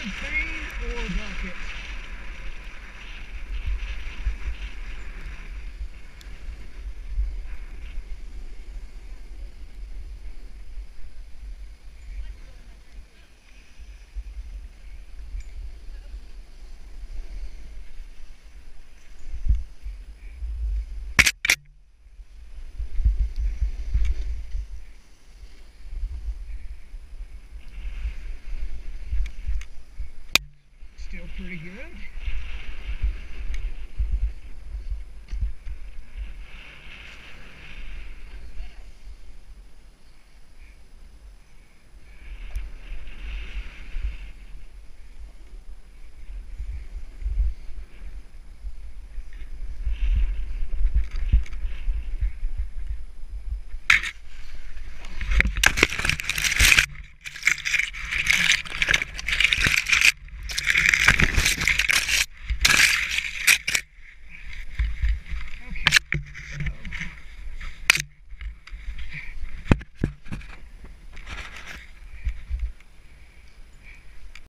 Good feed or bucket. Still pretty good.